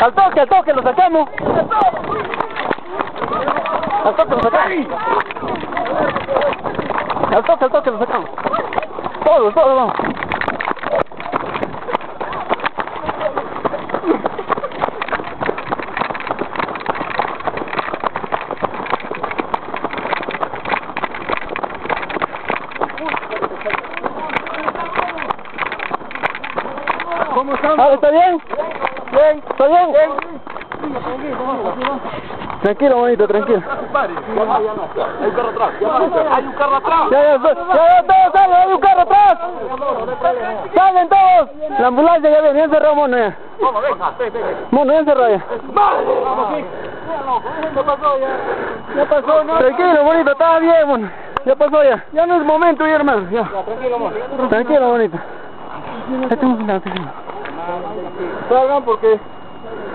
Al toque, al toque, lo sacamos. Al toque, lo sacamos. Al toque, al toque, lo sacamos. Todos, todos, vamos. ¿Cómo estamos? Ah, ¿Está bien? Bien, ¿está bien? Tranquilo, bonito, tranquilo. Hay un carro atrás. Hay un carro atrás. Ya, ya, ya, ya, todos salen, hay un carro atrás. Salen todos. La ambulancia ya viene, ya encerrado mono ya. Vamos, venga. Ven, ven. Mono, ya encerrado ya. Vamos aquí. ¿Qué pasó ya? Ya pasó, ¿no? Tranquilo, bonito, estaba bien, mono. Ya pasó ya. Ya no es momento, ya, hermano. Ya. Tranquilo, amor. Tranquilo, bonito. Ya estamos en la. Salgan porque...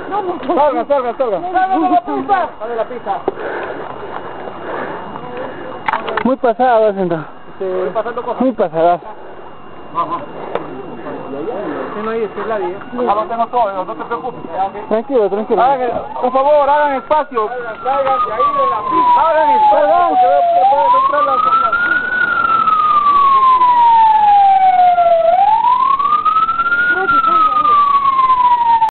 Salgan, salgan, salgan. Salgan de la pista. La pista. Muy pasado, sentado. Estoy pasando cosas. Muy pasada. Vamos. Que no hay este lado, Ya lo tengo todo, no te preocupes. Tranquilo, tranquilo. Por favor, hagan espacio. Salgan de ahí de la pista.